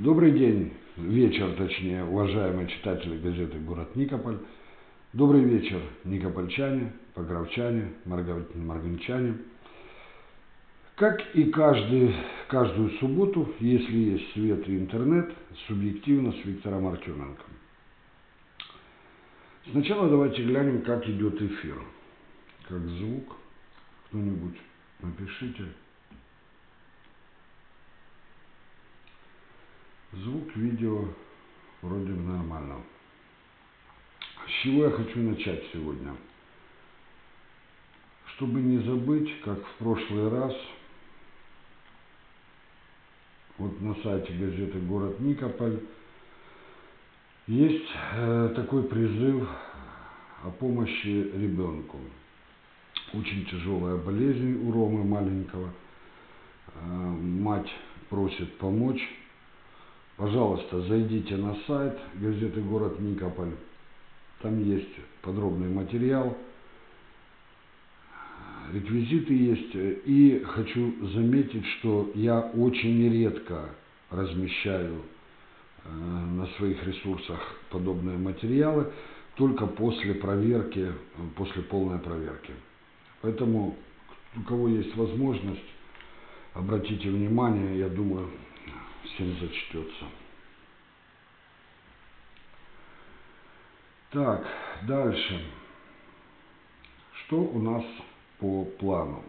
Добрый день, вечер точнее, уважаемые читатели газеты «Город Никополь». Добрый вечер, никопольчане, погравчане, маргав- марганчане. Как и каждый, каждую субботу, если есть свет и интернет, субъективно с Виктором Артеменко. Сначала давайте глянем, как идет эфир. Как звук. Кто-нибудь напишите. Звук, видео вроде бы нормально. С чего я хочу начать сегодня? Чтобы не забыть, как в прошлый раз, вот на сайте газеты «Город Никополь» есть э, такой призыв о помощи ребенку. Очень тяжелая болезнь у Ромы маленького. Э, мать просит помочь. Пожалуйста, зайдите на сайт газеты «Город Никополь». Там есть подробный материал, реквизиты есть. И хочу заметить, что я очень редко размещаю э, на своих ресурсах подобные материалы, только после проверки, после полной проверки. Поэтому, у кого есть возможность, обратите внимание, я думаю, всем зачтется. Так, дальше. Что у нас по плану?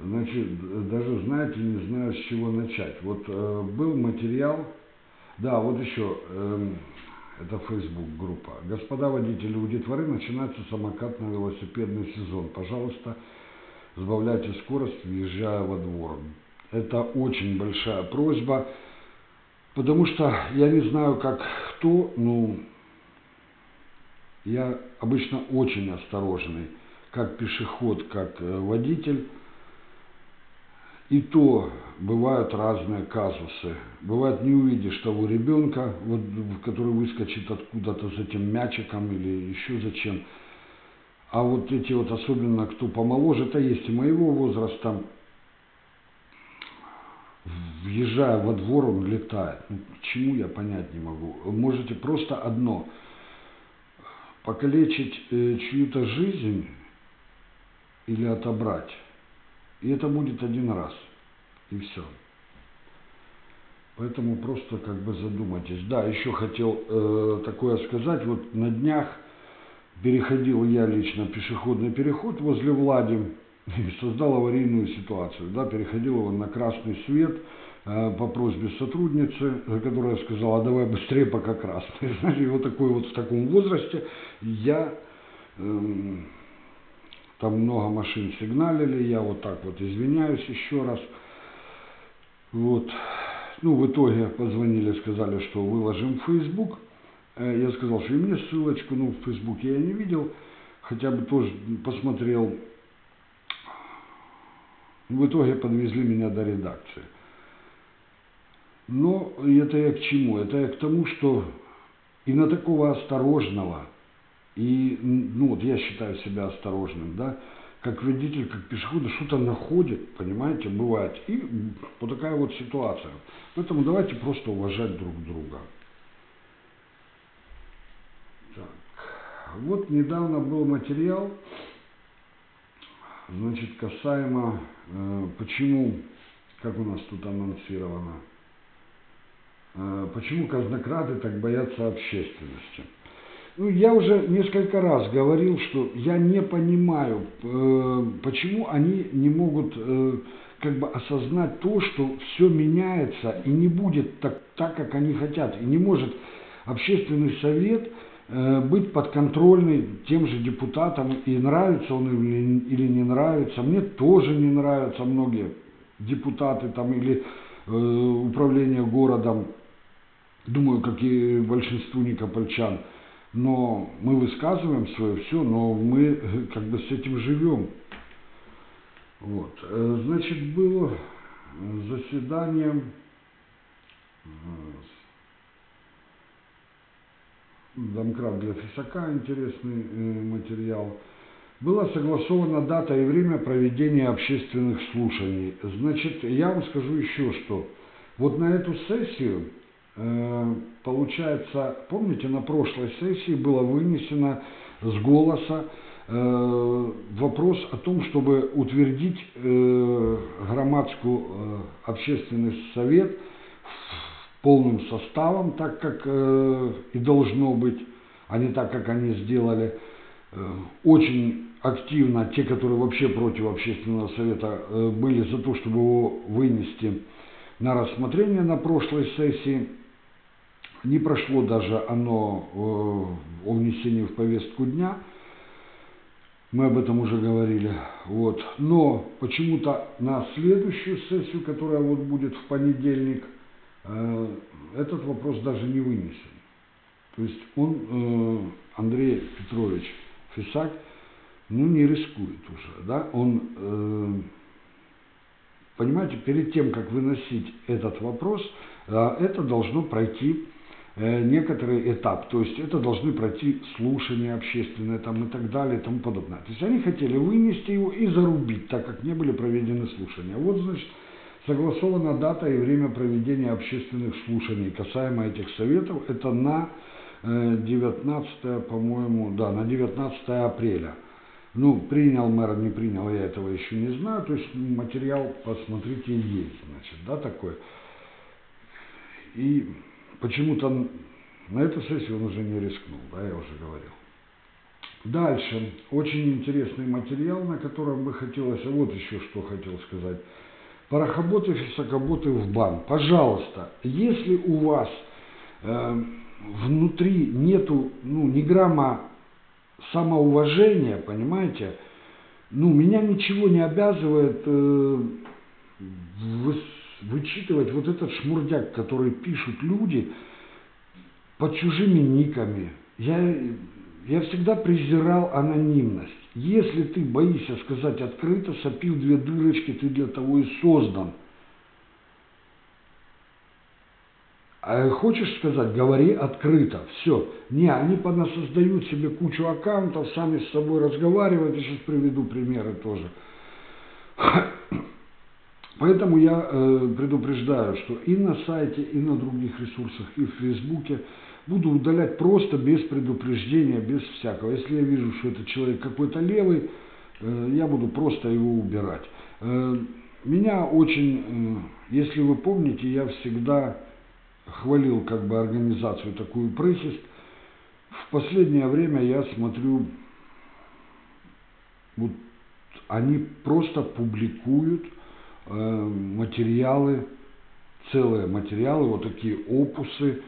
Значит, даже, знаете, не знаю, с чего начать. Вот э, был материал, да, вот еще, э, это Facebook группа. Господа водители, у детворы начинается самокатно-велосипедный сезон. Пожалуйста, сбавляйте скорость, въезжая во двор. Это очень большая просьба, потому что я не знаю, как кто, ну, я обычно очень осторожный, как пешеход, как э, водитель. И то бывают разные казусы. Бывает, не увидишь того ребенка, вот, который выскочит откуда-то за этим мячиком или еще зачем. А вот эти вот, особенно кто помоложе, это есть и моего возраста, въезжая во двор, он летает. Ну, к чему я понять не могу. Можете просто одно, покалечить э, чью-то жизнь или отобрать. И это будет один раз. И все. Поэтому просто как бы задумайтесь. Да, еще хотел э, такое сказать. Вот на днях переходил я лично пешеходный переход возле Влади и создал аварийную ситуацию. Да, переходил его на красный свет по просьбе сотрудницы, которая сказала, а давай быстрее, пока красный. Знаете, вот такой вот в таком возрасте я... Э, там много машин сигналили, я вот так вот извиняюсь еще раз. Вот. Ну, в итоге позвонили, сказали, что выложим в Facebook. Э, я сказал, что и мне ссылочку, ну, в Facebook я не видел, хотя бы тоже посмотрел. В итоге подвезли меня до редакции. Но это я к чему? Это я к тому, что и на такого осторожного, и, ну, вот я считаю себя осторожным, да, как водитель, как пешеход, что-то находит, понимаете, бывает. И вот такая вот ситуация. Поэтому давайте просто уважать друг друга. Так. Вот недавно был материал, значит, касаемо, э, почему, как у нас тут анонсировано, почему казнокрады так боятся общественности. Ну, я уже несколько раз говорил, что я не понимаю, э, почему они не могут э, как бы осознать то, что все меняется и не будет так, так как они хотят. И не может общественный совет э, быть подконтрольный тем же депутатам, и нравится он или, или не нравится. Мне тоже не нравятся многие депутаты там или э, управление городом, думаю, как и большинству никопольчан но мы высказываем свое все, но мы э, как бы с этим живем. Вот. Э, значит, было заседание э, Домкрат для Фисака, интересный материал. Была согласована дата и время проведения общественных слушаний. Значит, я вам скажу еще, что Вот на эту сессию, получается, помните, на прошлой сессии было вынесено с голоса э, вопрос о том, чтобы утвердить э, громадскую э, общественный совет полным составом, так как и должно быть, а не так, как они сделали. Очень активно те, которые вообще против общественного совета, были за то, чтобы его вынести на рассмотрение на прошлой сессии. Не прошло даже оно э, о внесении в повестку дня. Мы об этом уже говорили. Вот. Но почему-то на следующую сессию, которая вот будет в понедельник, э, этот вопрос даже не вынесен. То есть он, Андрей Петрович Фисак, ну не рискует уже, да, он Понимаете, перед тем, как выносить этот вопрос, э, это должно пройти э, некоторый этап, то есть это должны пройти слушания общественные там, и так далее и тому подобное. То есть они хотели вынести его и зарубить, так как не были проведены слушания. Вот, значит, согласована дата и время проведения общественных слушаний касаемо этих советов. Это на 19, э, по-моему, да, на 19 апреля. Ну, принял мэр, не принял, я этого еще не знаю. То есть материал, посмотрите, есть, значит, да, такой. И почему-то на эту сессию он уже не рискнул, да, я уже говорил. Дальше, очень интересный материал, на котором бы хотелось, а вот еще что хотел сказать. Порохоботы, фисокоботы в бан. Пожалуйста, если у вас э, внутри нету, ну, ни грамма самоуважение, понимаете, ну, меня ничего не обязывает э, вычитывать вот этот шмурдяк, который пишут люди под чужими никами. Я, я всегда презирал анонимность. Если ты боишься сказать открыто, сопил две дырочки, ты для того и создан – А хочешь сказать, говори открыто, все. Не, они понасоздают себе кучу аккаунтов, сами с собой разговаривают, я сейчас приведу примеры тоже. Поэтому я э, предупреждаю, что и на сайте, и на других ресурсах, и в Фейсбуке буду удалять просто без предупреждения, без всякого. Если я вижу, что это человек какой-то левый, э, я буду просто его убирать. Э, меня очень, э, если вы помните, я всегда хвалил как бы организацию такую пресист. В последнее время я смотрю, вот они просто публикуют материалы, целые материалы, вот такие опусы,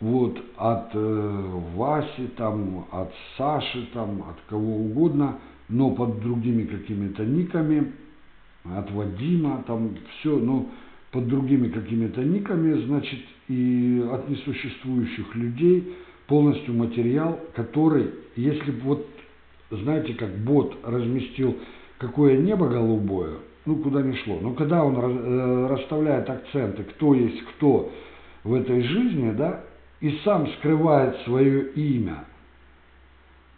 вот от э, Васи, там, от Саши, там, от кого угодно, но под другими какими-то никами, от Вадима, там все, ну, под другими какими-то никами, значит, и от несуществующих людей полностью материал, который, если вот, знаете, как бот разместил какое небо голубое, ну, куда ни шло, но когда он э, расставляет акценты, кто есть кто в этой жизни, да, и сам скрывает свое имя –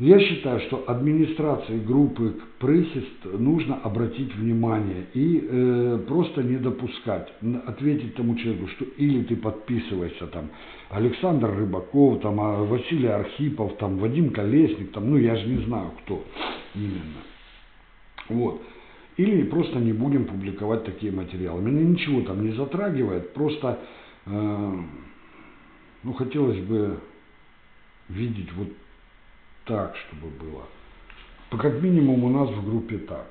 я считаю, что администрации группы Пресист нужно обратить внимание и э, просто не допускать, ответить тому человеку, что или ты подписывайся там Александр Рыбаков, там а Василий Архипов, там Вадим Колесник, там, ну я же не знаю кто именно. Вот. Или просто не будем публиковать такие материалы. Меня ничего там не затрагивает, просто э, ну, хотелось бы видеть вот так, чтобы было. Как минимум у нас в группе так.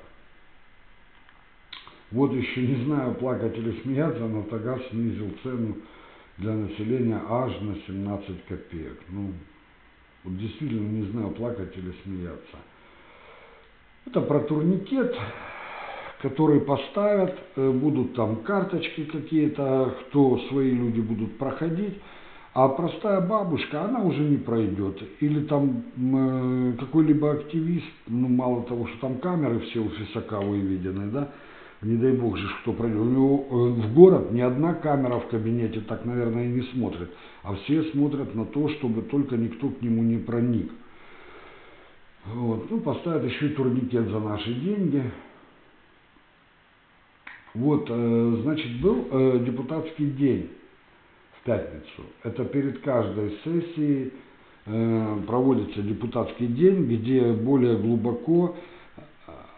Вот еще не знаю, плакать или смеяться, но Тагаз снизил цену для населения аж на 17 копеек. Ну, вот действительно не знаю, плакать или смеяться. Это про турникет, который поставят, э, будут там карточки какие-то, кто свои люди будут проходить. А простая бабушка, она уже не пройдет. Или там э, какой-либо активист, ну мало того, что там камеры все у Фисака выведены, да, не дай бог же, кто пройдет. У него э, в город ни одна камера в кабинете так, наверное, и не смотрит. А все смотрят на то, чтобы только никто к нему не проник. Вот. Ну, поставят еще и турникет за наши деньги. Вот, э, значит, был э, депутатский день в пятницу. Это перед каждой сессией э, проводится депутатский день, где более глубоко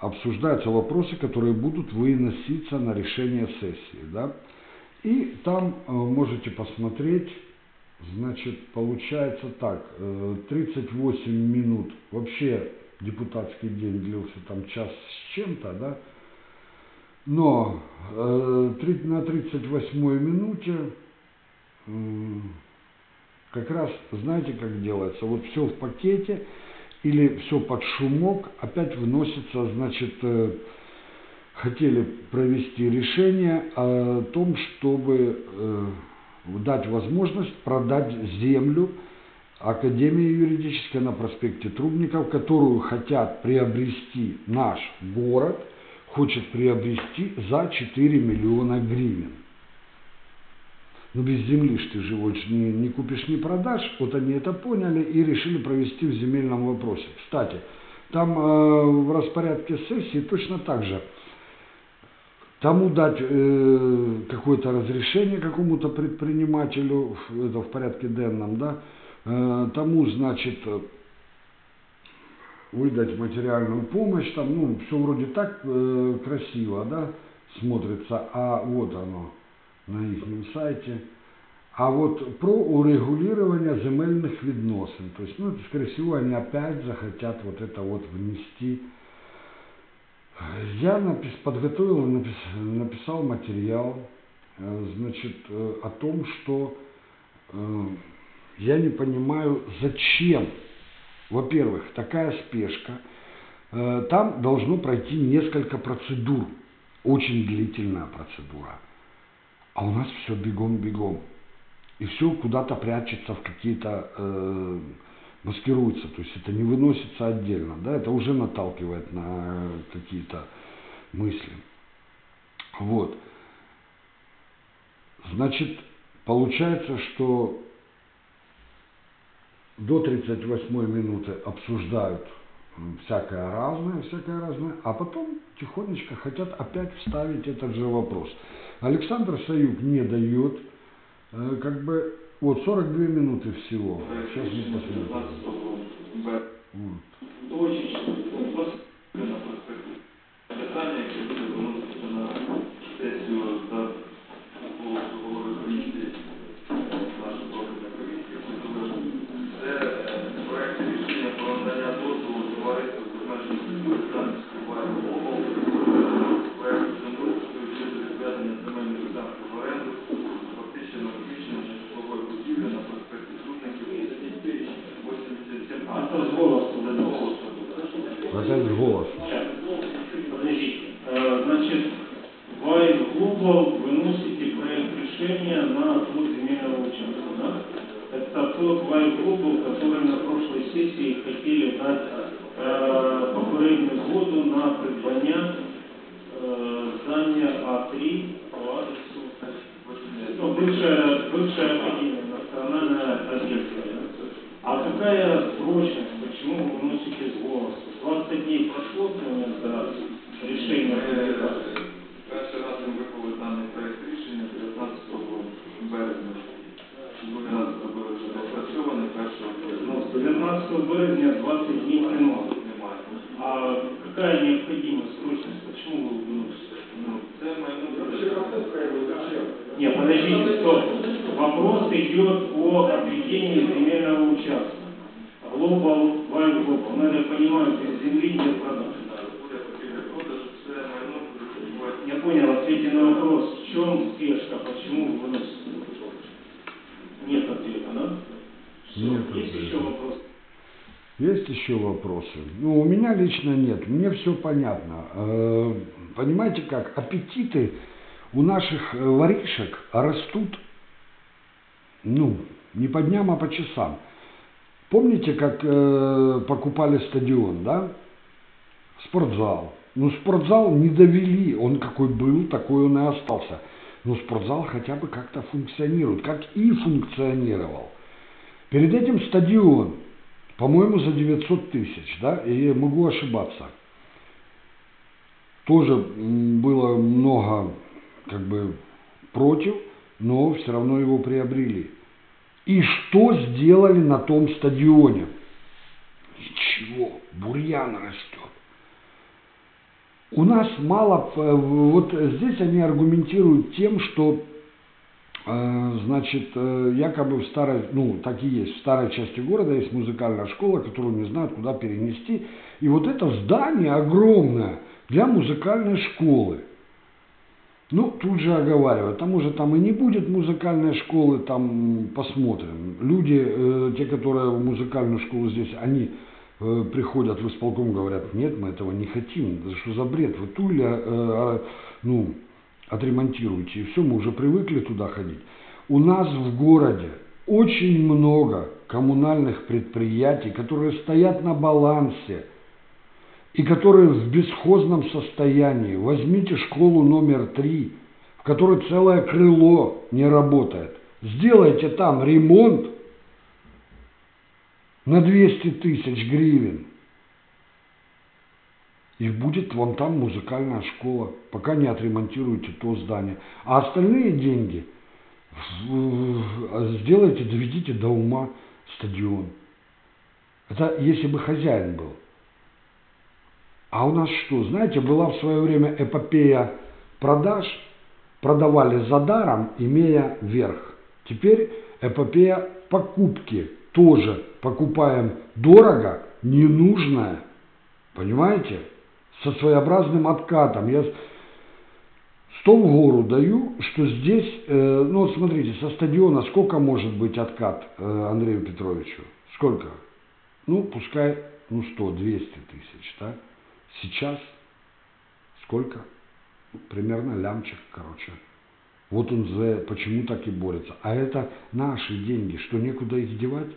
обсуждаются вопросы, которые будут выноситься на решение сессии. Да? И там можете посмотреть, значит, получается так, э, 38 минут, вообще депутатский день длился там час с чем-то, да, но э, на 38 минуте как раз, знаете, как делается, вот все в пакете или все под шумок, опять вносится, значит, э, хотели провести решение о том, чтобы э, дать возможность продать землю Академии юридической на проспекте Трубников, которую хотят приобрести наш город, хочет приобрести за 4 миллиона гривен. Ну без земли ж ты живешь, не, не купишь, не продашь. Вот они это поняли и решили провести в земельном вопросе. Кстати, там э, в распорядке сессии точно так же. Тому дать э, какое-то разрешение какому-то предпринимателю, это в порядке денном, да, э, тому, значит, выдать материальную помощь, там, ну, все вроде так э, красиво, да, смотрится, а вот оно на их сайте. А вот про урегулирование земельных відносин, то есть, ну, это, скорее всего, они опять захотят вот это вот внести. Я напис- подготовил, напис- написал материал, э, значит, э, о том, что э, я не понимаю, зачем, во-первых, такая спешка. Э, Там должно пройти несколько процедур, очень длительная процедура. А у нас все бегом-бегом. И все куда-то прячется в какие-то, э, маскируется. То есть это не выносится отдельно. Да? Это уже наталкивает на какие-то мысли. Вот. Значит, получается, что до 38 минуты обсуждают всякое разное, всякое разное, а потом тихонечко хотят опять вставить этот же вопрос. Александр Саюк не дает, э, как бы, вот 42 минуты всего. Сейчас мы посмотрим. Вот. попередню згоду на придбання э, здания А3 по адресу ну, бывшая, бывшая академия, национальная развитие. А какая срочность, почему вы вносите с голосу? 20 дней прошло с момента решения Ну, с 19 березня 20 дней немає. немає. А какая необходимость, срочность, почему вы выносите? Ну, це майно Нет, подождите, стоп. Вопрос идет о отведении земельного участка. Глобал, Вай Глобал. Надо понимать, без земли нет продаж. буде потрібне продажу, це майно буде купувати. Я понял, ответьте на вопрос, в чем спешка, почему вы выносите? Нет ответа, да? Нет Есть еще вопрос? Есть еще вопросы? Ну, у меня лично нет, мне все понятно. Э, Понимаете как, аппетиты у наших э, воришек растут, ну, не по дням, а по часам. Помните, как э, покупали стадион, да? Спортзал. Ну, спортзал не довели, он какой был, такой он и остался. Но спортзал хотя бы как-то функционирует, как и функционировал. Перед этим стадион, по-моему, за 900 тысяч, да, и могу ошибаться. Тоже было много как бы против, но все равно его приобрели. И что сделали на том стадионе? Ничего, бурьян растет. У нас мало, э, вот здесь они аргументируют тем, что, значит, э, якобы в старой, ну, так и есть, в старой части города есть музыкальная школа, которую не знают, куда перенести. И вот это здание огромное для музыкальной школы. Ну, тут же оговаривают, а может там и не будет музыкальной школы, там посмотрим. Люди, э, те, которые в музыкальную школу здесь, они э, приходят в исполком, говорят, нет, мы этого не хотим, что за бред, вы Туля, э, а, ну, отремонтируйте, и все, мы уже привыкли туда ходить. У нас в городе очень много коммунальных предприятий, которые стоят на балансе, и которые в бесхозном состоянии. Возьмите школу номер три, в которой целое крыло не работает. Сделайте там ремонт на 200 тысяч гривен. И будет вон там музыкальная школа, пока не отремонтируете то здание. А остальные деньги сделайте, доведите до ума стадион. Это если бы хозяин был. А у нас что, знаете, была в свое время эпопея продаж, продавали за даром, имея верх. Теперь эпопея покупки, тоже покупаем дорого, ненужное, понимаете, со своеобразным откатом. Я сто в гору даю, что здесь, э, ну вот смотрите, со стадиона сколько может быть откат э, Андрею Петровичу? Сколько? Ну, пускай, ну 100, 200 тысяч, да? Сейчас сколько? Ну, Примерно лямчик, короче. Вот он за почему так и борется. А это наши деньги, что некуда их девать?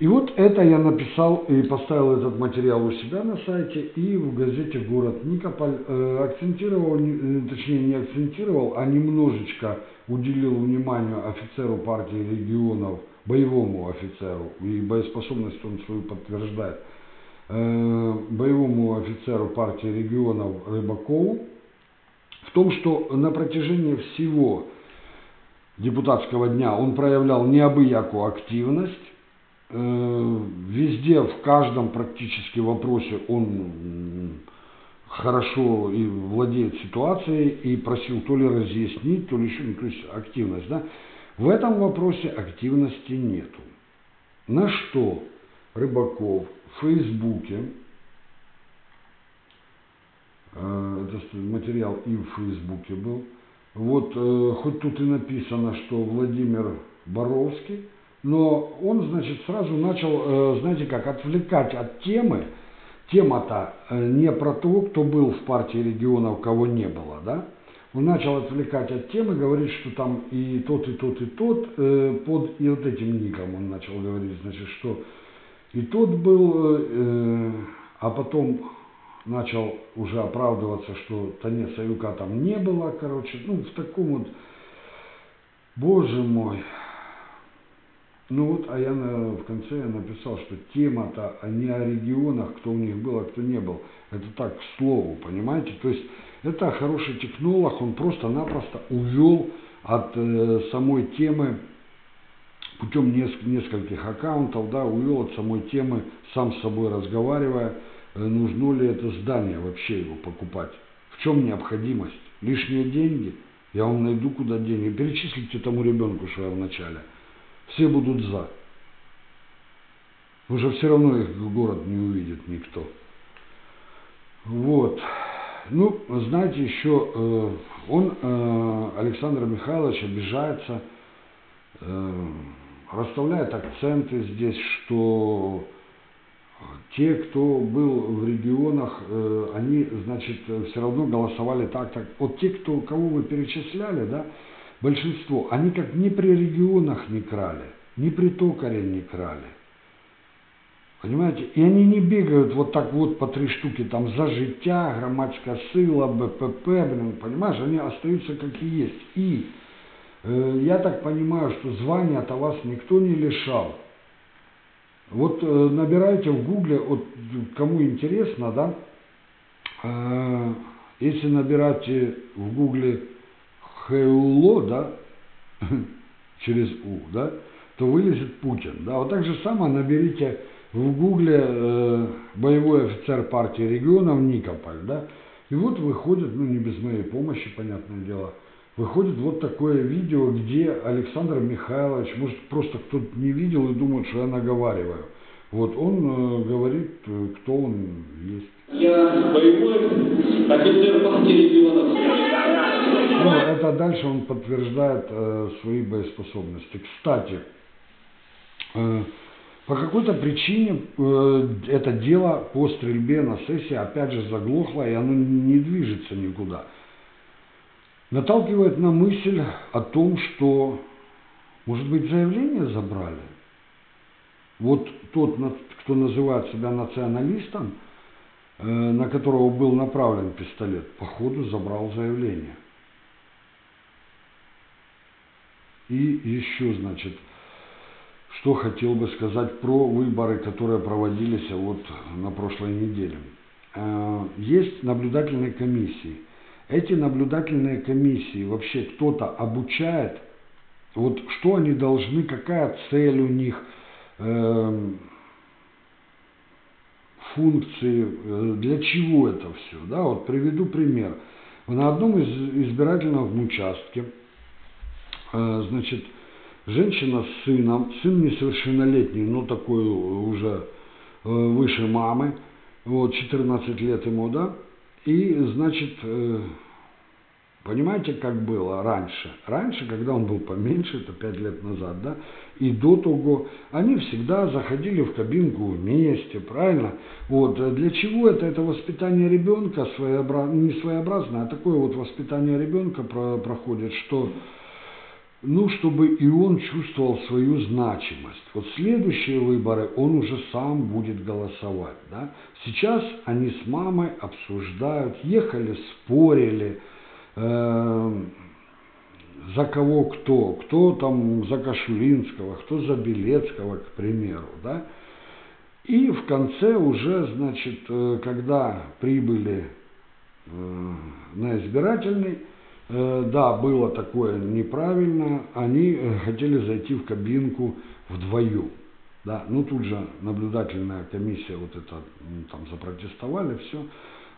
И вот это я написал и поставил этот материал у себя на сайте и в газете «Город Никополь». Э, акцентировал, э, точнее не акцентировал, а немножечко уделил вниманию офицеру партии регионов, боевому офицеру, и боеспособность он свою подтверждает, э, боевому офицеру партии регионов Рыбакову, в том, что на протяжении всего депутатского дня он проявлял необыякую активность, везде, в каждом практически вопросе он хорошо и владеет ситуацией и просил то ли разъяснить, то ли еще, ну, то есть активность, да. В этом вопросе активности нету. На что Рыбаков в Фейсбуке, э, это материал и в Фейсбуке был, вот э, хоть тут и написано, что Владимир Боровский, но он, значит, сразу начал, э, знаете как, отвлекать от темы. Тема-то э, не про того, кто был в партии регионов, кого не было, да? Он начал отвлекать от темы, говорить, что там и тот, и тот, и тот, э, под и вот этим ником он начал говорить, значит, что и тот был, а потом начал уже оправдываться, что Таня Саюка там не было, короче, ну, в таком вот, боже мой. Ну вот, а я на- в конце я написал, что тема-то а не о регионах, кто у них был, а кто не был. Это так, к слову, понимаете? То есть это хороший технолог, он просто-напросто увел от э, самой темы путем неск- нескольких аккаунтов, да, увел от самой темы, сам с собой разговаривая, э, нужно ли это здание вообще его покупать. В чем необходимость? Лишние деньги? Я вам найду куда деньги. Перечислите тому ребенку, что я в начале. Все будут за. Уже все равно их город не увидит никто. Вот. Ну, знаете, еще э, он, э, Александр Михайлович, обижается, э, расставляет акценты здесь, что те, кто был в регионах, э, они, значит, все равно голосовали так, так. Вот те, кто, кого вы перечисляли, да, большинство, они как ни при регионах не крали, ни при токаре не крали. Понимаете? И они не бегают вот так вот по три штуки, там, за життя, громадська сила, БПП, блин, понимаешь, они остаются как и есть. И э, я так понимаю, что звания-то вас никто не лишал. Вот э, набирайте в гугле, вот кому интересно, да, э, Если набирать в гугле Хэуло, да, через У, да, то вылезет Путин. Да, вот так же самое наберите в гугле э, боевой офицер партии регионов Никополь, да, и вот выходит, ну не без моей помощи, понятное дело, выходит вот такое видео, где Александр Михайлович, может просто кто-то не видел и думает, что я наговариваю. Вот он э, говорит, э, кто он есть. Я боевой офицер партии регионов. Ну, это дальше он подтверждает э, свои боеспособности. Кстати, э, по какой-то причине э, это дело по стрельбе на сессии опять же заглохло, и оно не движется никуда. Наталкивает на мысль о том, что, может быть, заявление забрали? Вот тот, кто называет себя националистом, э, на которого был направлен пистолет, походу забрал заявление. И еще, значит, что хотел бы сказать про выборы, которые проводились вот на прошлой неделе. Э, Есть наблюдательные комиссии. Эти наблюдательные комиссии вообще кто-то обучает, вот что они должны, какая цель у них, эм, функции, э, для чего это все. Да? Вот приведу пример. На одном из избирательном участке Э, значит, женщина с сыном, сын несовершеннолетний, но такой уже э, выше мамы, вот, 14 лет ему, да, и, значит, э, понимаете, как было раньше? Раньше, когда он был поменьше, это 5 лет назад, да, и до того, они всегда заходили в кабинку вместе, правильно? Вот, э, для чего это? Это воспитание ребенка, своеобра... не своеобразное, а такое вот воспитание ребенка про- проходит, что ну, чтобы и он чувствовал свою значимость. Вот следующие выборы он уже сам будет голосовать. Да? Сейчас они с мамой обсуждают, ехали, спорили, э, за кого кто, кто там за Кашулинского, кто за Белецкого, к примеру. Да? И в конце уже, значит, э, когда прибыли э, на избирательный, Да, было такое неправильно. Они э, хотели зайти в кабинку вдвоем. Да, ну тут же наблюдательная комиссия вот это м, там запротестовали, все.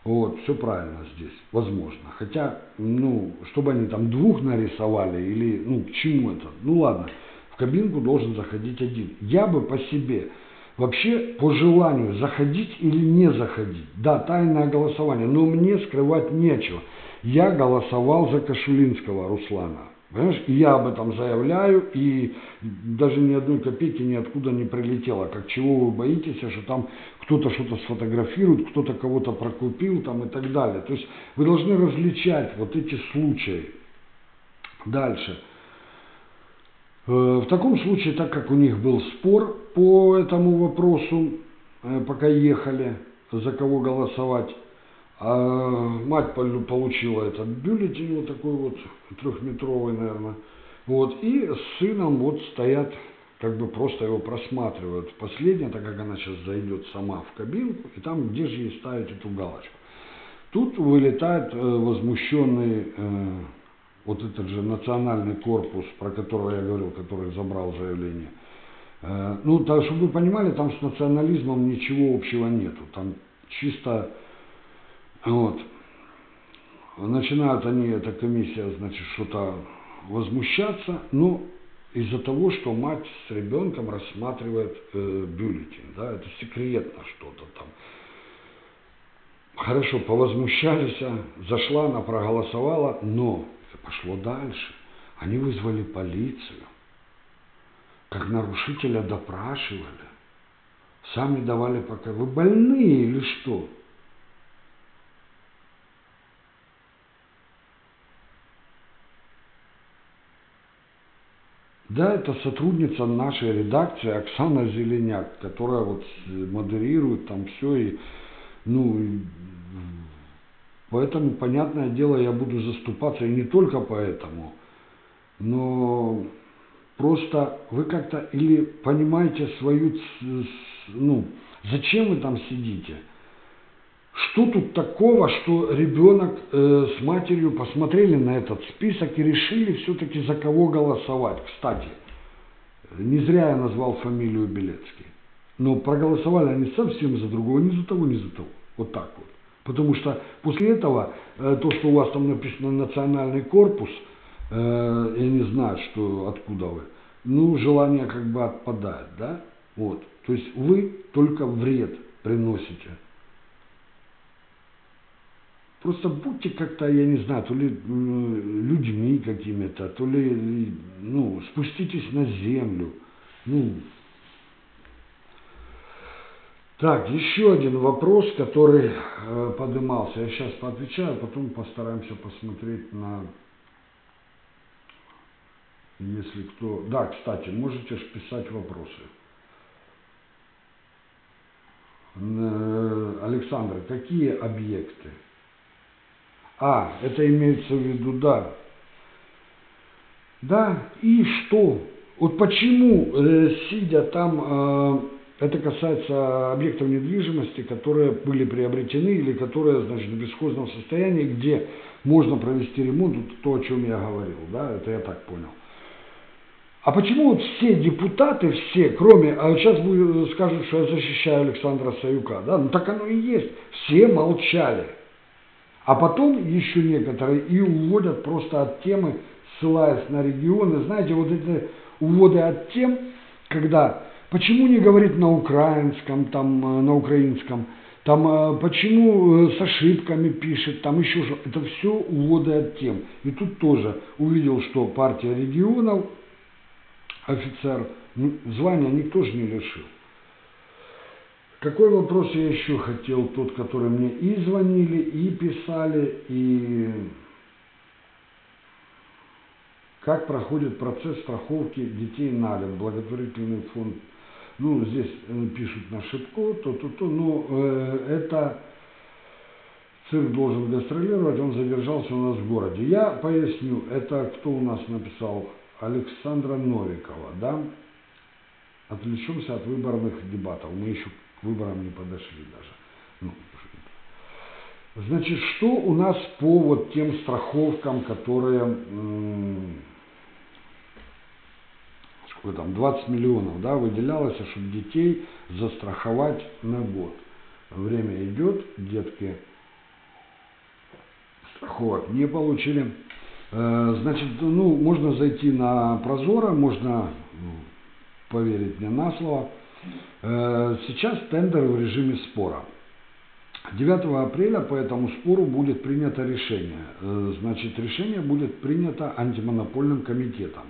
Вот, все правильно здесь, возможно. Хотя, ну, чтобы они там двух нарисовали или, ну, к чему это? Ну ладно, в кабинку должен заходить один. Я бы по себе вообще по желанию заходить или не заходить. Да, тайное голосование, но мне скрывать нечего. Я голосовал за Кашулинского Руслана. Понимаешь? И я об этом заявляю, и даже ни одной копейки ниоткуда не прилетело. Как чего вы боитесь, что там кто-то что-то сфотографирует, кто-то кого-то прокупил там и так далее. То есть вы должны различать вот эти случаи. Дальше. Э, В таком случае, так как у них был спор по этому вопросу, э, пока ехали, за кого голосовать, а мать получила этот бюллетень, вот такой вот, трехметровый, наверное. Вот, и с сыном вот стоят, как бы просто его просматривают. Последнее, так как она сейчас зайдет сама в кабинку, и там, где же ей ставить эту галочку. Тут вылетает э, возмущенный э, вот этот же национальный корпус, про которого я говорил, который забрал заявление. Э, ну, так, чтобы вы понимали, там с национализмом ничего общего нету. Там чисто вот. Начинают они, эта комиссия, значит, что-то возмущаться, но из-за того, что мать с ребенком рассматривает э, бюллетень, да, это секретно что-то там. Хорошо, повозмущались, а, зашла, она проголосовала, но пошло дальше. Они вызвали полицию, как нарушителя допрашивали, сами давали пока. Вы больные или что? Да, это сотрудница нашей редакции Оксана Зеленяк, которая вот модерирует там все и, ну, поэтому, понятное дело, я буду заступаться и не только поэтому, но просто вы как-то или понимаете свою, ну, зачем вы там сидите? Что тут такого, что ребенок э, с матерью посмотрели на этот список и решили все-таки за кого голосовать? Кстати, не зря я назвал фамилию Белецкий. Но проголосовали они совсем за другого, ни за того, ни за того. Вот так вот. Потому что после этого, э, то, что у вас там написано национальный корпус, э, я не знаю, что, откуда вы, ну, желание как бы отпадает, да? Вот. То есть вы только вред приносите. Просто будьте как-то, я не знаю, то ли людьми какими-то, то ли, ну, спуститесь на землю. Ну, так, еще один вопрос, который э, поднимался. Я сейчас поотвечаю, а потом постараемся посмотреть на... Если кто... Да, кстати, можете ж писать вопросы. Э, Александр, какие объекты? А, это имеется в виду, да. Да, и что? Вот почему, э, сидя там, э, это касается объектов недвижимости, которые были приобретены или которые, значит, в бесхозном состоянии, где можно провести ремонт, вот то, о чем я говорил, да, это я так понял. А почему вот все депутаты, все, кроме, а сейчас будет, скажут, что я защищаю Александра Саюка, да, ну так оно и есть, все молчали. А потом еще некоторые и уводят просто от темы, ссылаясь на регионы. Знаете, вот эти уводы от тем, когда почему не говорит на украинском, там, э, на украинском, там, э, почему э, с ошибками пишет, там еще что. Это все уводы от тем. И тут тоже увидел, что партия регионов, офицер, ну, звания никто же не лишил. Какой вопрос я еще хотел, тот, который мне и звонили, и писали, и как проходит процесс страховки детей на дом, благотворительный фонд. Ну, здесь э, пишут на Шипко, то-то-то, но э, это цирк должен гастролировать, он задержался у нас в городе. Я поясню, это кто у нас написал? Александра Новикова, да? Отвлечемся от выборных дебатов. Мы еще к выборам не подошли даже. Ну, значит, что у нас по вот тем страховкам, которые, сколько там, 20 миллионов, да, выделялось, чтобы детей застраховать на год. Время идет, детки страховок не получили. Э, Значит, ну, можно зайти на Прозоро, можно ну, поверить мне на слово. Э, Сейчас тендер в режиме спора. 9 апреля по этому спору будет принято решение. Э, Значит, решение будет принято антимонопольным комитетом.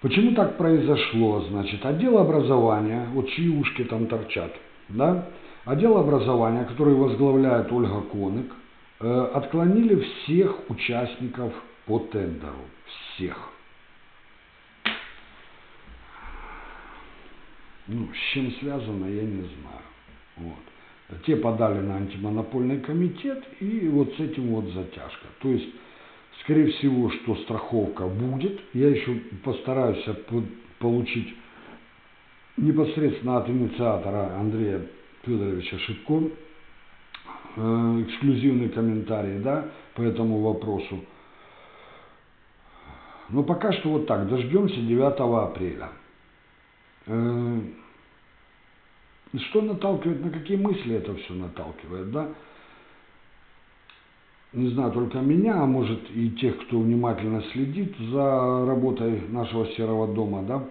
Почему так произошло? Значит, отдел образования, вот чьи ушки там торчат, да? Отдел образования, который возглавляет Ольга Конык, э, отклонили всех участников по тендеру. Всех. Ну, с чем связано, я не знаю. Вот. Те подали на антимонопольный комитет, и вот с этим вот затяжка. То есть, скорее всего, что страховка будет. Я еще постараюсь по- получить непосредственно от инициатора Андрея Федоровича Шипко э, эксклюзивный комментарий, да, по этому вопросу. Но пока что вот так, дождемся 9 апреля. Э, Что наталкивает, на какие мысли это все наталкивает, да? Не знаю, только меня, а может и тех, кто внимательно следит за работой нашего серого дома, да?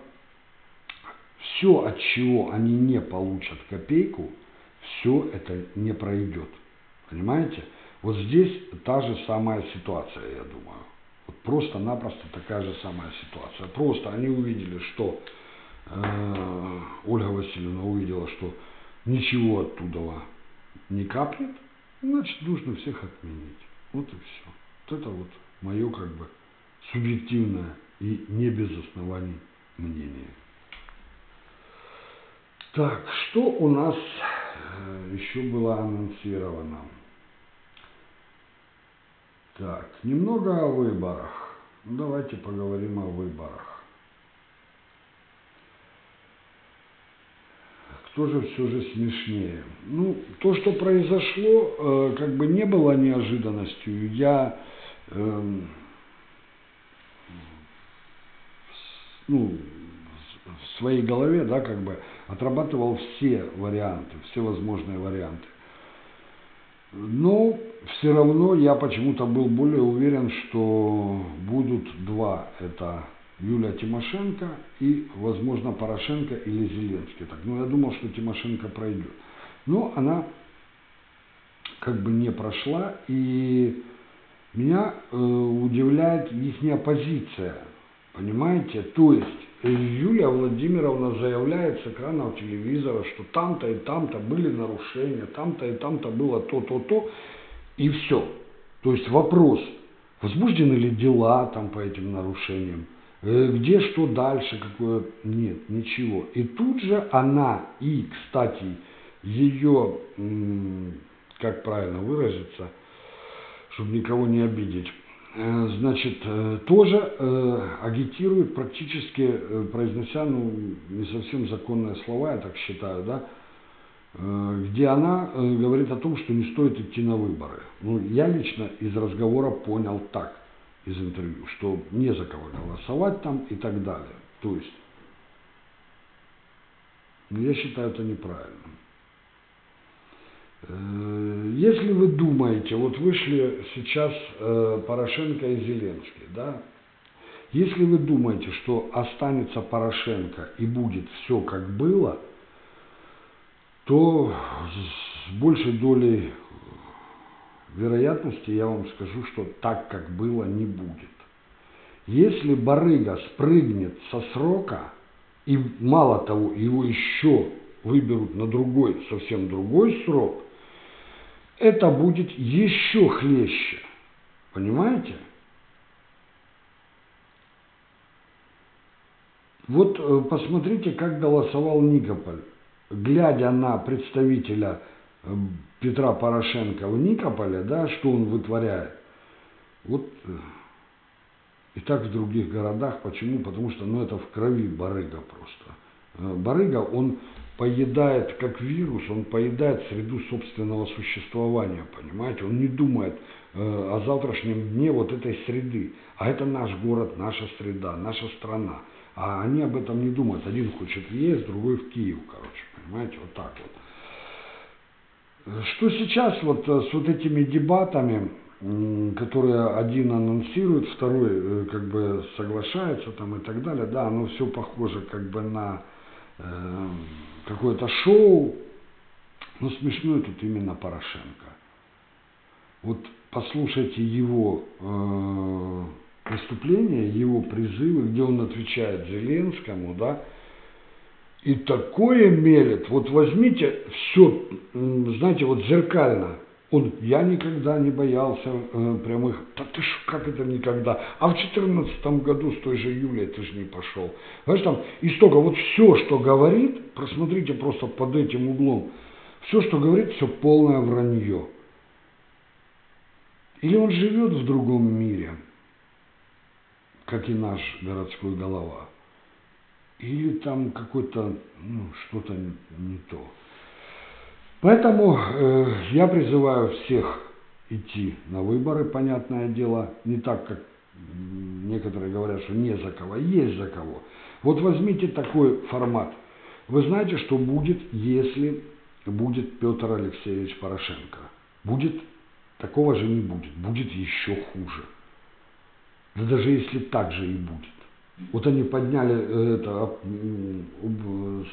Все, от чего они не получат копейку, все это не пройдет. Понимаете? Вот здесь та же самая ситуация, я думаю. Вот просто-напросто такая же самая ситуация. Просто они увидели, что Ольга Васильевна увидела, что ничего оттуда не капнет, значит, нужно всех отменить. Вот и все. Вот это вот мое как бы субъективное и не без оснований мнение. Так, что у нас э, еще было анонсировано? Так, немного о выборах. Давайте поговорим о выборах. Кто же все же смешнее? Ну, то, что произошло, э, как бы не было неожиданностью. Я с- ну, в своей голове, да, как бы отрабатывал все варианты, все возможные варианты. Но все равно я почему-то был более уверен, что будут два. Это Юлия Тимошенко и, возможно, Порошенко или Зеленский. Так, ну, я думал, что Тимошенко пройдет. Но она как бы не прошла, и меня э, удивляет их позиция. Понимаете? То есть Юлия Владимировна заявляет с экранов телевизора, что там-то и там-то были нарушения, там-то и там-то было то, то, то, и все. То есть вопрос, возбуждены ли дела там по этим нарушениям, где что дальше, какое... Нет, ничего. И тут же она, и, кстати, ее, как правильно выразиться, чтобы никого не обидеть, э, значит, э, тоже э, агитирует практически, э, произнося, ну, не совсем законные слова, я так считаю, да, э, где она э, говорит о том, что не стоит идти на выборы. Ну, я лично из разговора понял так, из интервью, что не за кого голосовать там и так далее. То есть, ну, я считаю это неправильным. Э, Если вы думаете, вот вышли сейчас э, Порошенко и Зеленский, да, если вы думаете, что останется Порошенко и будет все как было, то с большей долей вероятности я вам скажу, что так, как было, не будет. Если барыга спрыгнет со срока, и мало того, его еще выберут на другой, совсем другой срок, это будет еще хлеще. Понимаете? Вот э, посмотрите, как голосовал Никополь. Глядя на представителя Петра Порошенко в Никополе, да, что он вытворяет. Вот э, и так в других городах. Почему? Потому что ну, это в крови барыга просто. Э, Барыга, он поедает как вирус, он поедает среду собственного существования, понимаете? Он не думает э, о завтрашнем дне вот этой среды. А это наш город, наша среда, наша страна. А они об этом не думают. Один хочет в другой в Киев, короче, понимаете? Вот так вот. Что сейчас вот э, с вот этими дебатами, которые один анонсирует, второй э, как бы соглашается там и так далее, да, оно все похоже как бы на э, какое-то шоу, но смешной тут именно Порошенко. Вот послушайте его э, выступления, его призывы, где он отвечает Зеленскому, да, и такое мелет. Вот возьмите все, знаете, вот зеркально. Он, я никогда не боялся э, прямых. Да ты ж, как это никогда? А в 2014 году с той же Юлей ты же не пошел. Знаешь, там, и столько, вот все, что говорит, просмотрите просто под этим углом, все, что говорит, все полное вранье. Или он живет в другом мире, как и наш городской голова. Или там какой-то, ну, что-то не, не то. Поэтому э, я призываю всех идти на выборы, понятное дело, не так, как некоторые говорят, что не за кого, есть за кого. Вот возьмите такой формат. Вы знаете, что будет, если будет Петр Алексеевич Порошенко? Будет, такого же не будет, будет еще хуже. Да даже если так же и будет. Вот они подняли э, это,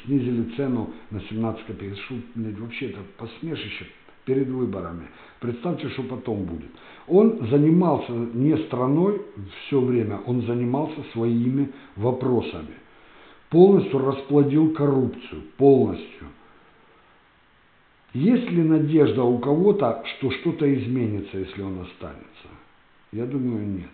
снизили цену на 17 копеек. Что, вообще это посмешище перед выборами. Представьте, что потом будет. Он занимался не страной все время, он занимался своими вопросами. Полностью расплодил коррупцию, полностью. Есть ли надежда у кого-то, что что-то изменится, если он останется? Я думаю, нет.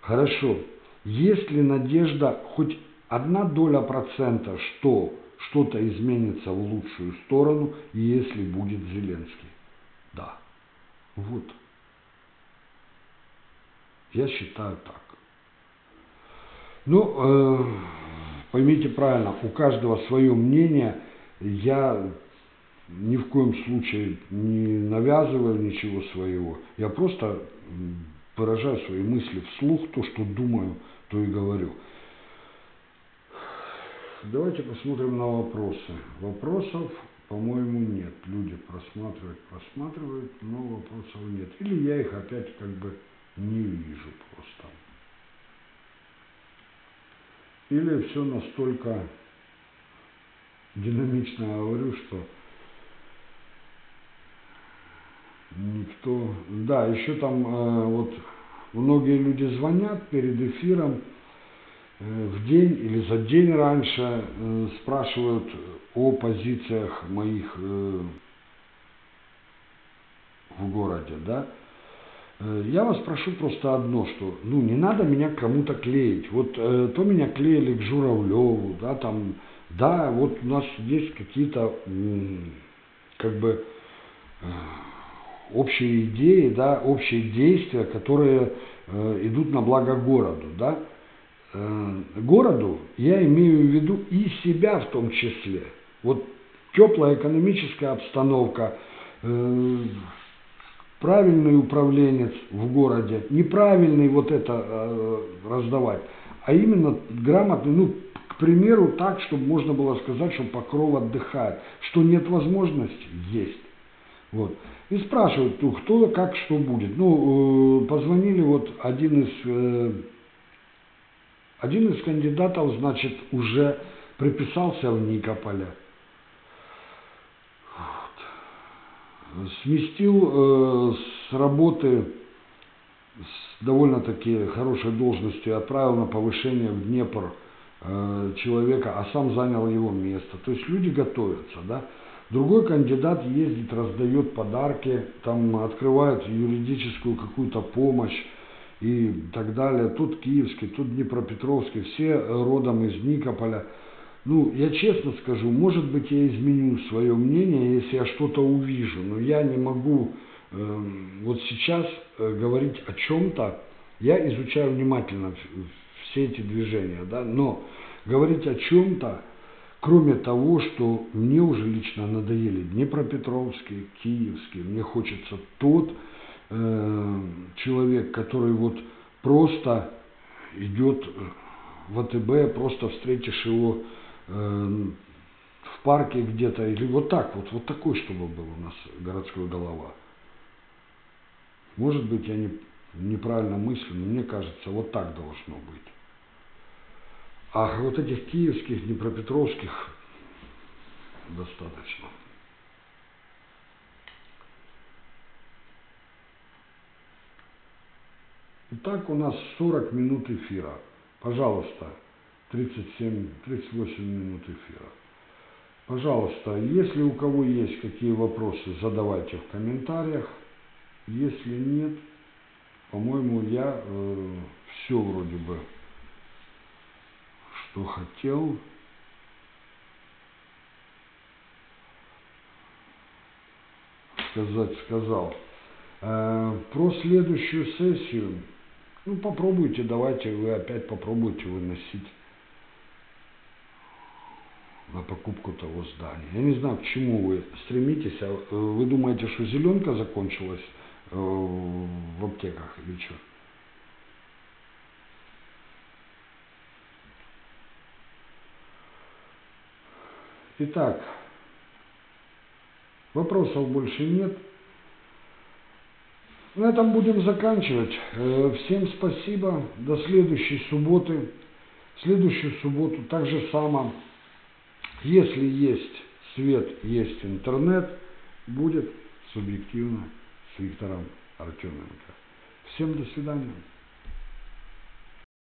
Хорошо. Есть ли надежда хоть одна доля процента, что что-то изменится в лучшую сторону, если будет Зеленский? Да. Вот. Я считаю так. Ну, э, поймите правильно, у каждого свое мнение. я ни в коем случае не навязываю ничего своего. Я просто выражаю свои мысли вслух, то, что думаю, то и говорю. Давайте посмотрим на вопросы. Вопросов, по-моему, нет. Люди просматривают, просматривают, но вопросов нет. Или я их опять как бы не вижу просто. Или все настолько динамично говорю, что никто... Да, еще там э, вот многие люди звонят перед эфиром э, в день или за день раньше, э, спрашивают о позициях моих э, в городе, да. Я вас прошу просто одно, что ну не надо меня кому-то клеить. Вот то меня клеили к Журавлеву, да, там, да, вот у нас есть какие-то как бы общие идеи, да, общие действия, которые э, идут на благо городу, да. Э, городу я имею в виду и себя в том числе. Вот теплая экономическая обстановка, э, правильный управленец в городе, неправильный вот это э, раздавать, а именно грамотный, ну, к примеру, так, чтобы можно было сказать, что Покров отдыхает, что нет возможности, есть. Вот. И спрашивают, ну, кто, как, что будет. Ну, э, позвонили вот один из, э, один из кандидатов, значит, уже приписался в Никополе. Вот. Сместил э, с работы с довольно-таки хорошей должностью отправил на повышение в Днепр э, человека, а сам занял его место. То есть люди готовятся, да. Другой кандидат ездит, раздает подарки, там открывает юридическую какую-то помощь и так далее. Тут Киевский, тут Днепропетровский, все родом из Никополя. Ну, я честно скажу, может быть, я изменю свое мнение, если я что-то увижу, но я не могу э, вот сейчас э, говорить о чем-то. Я изучаю внимательно все эти движения, да, но говорить о чем-то, Кроме того, что мне уже лично надоели Днепропетровские, Киевские, мне хочется тот э, человек, который вот просто идет в АТБ, просто встретишь его э, в парке где-то, или вот так вот, вот такой, чтобы был у нас городской голова. Может быть, я не, неправильно мыслю, но мне кажется, вот так должно быть. А вот этих киевских, днепропетровских достаточно. Итак, у нас 40 минут эфира. Пожалуйста, 37, 38 минут эфира. Пожалуйста, если у кого есть какие вопросы, задавайте в комментариях. Если нет, по-моему, я э, все вроде бы что хотел. сказать, сказал. Э, Про следующую сессию, ну попробуйте, давайте вы опять попробуйте выносить на покупку того здания. Я не знаю, к чему вы стремитесь, а э, вы думаете, что зеленка закончилась э, в аптеках или что? Итак, вопросов больше нет. На этом будем заканчивать. Э, Всем спасибо. До следующей субботы. В следующую субботу так же само. Если есть свет, есть интернет, будет субъективно с Виктором Артеменко. Всем до свидания.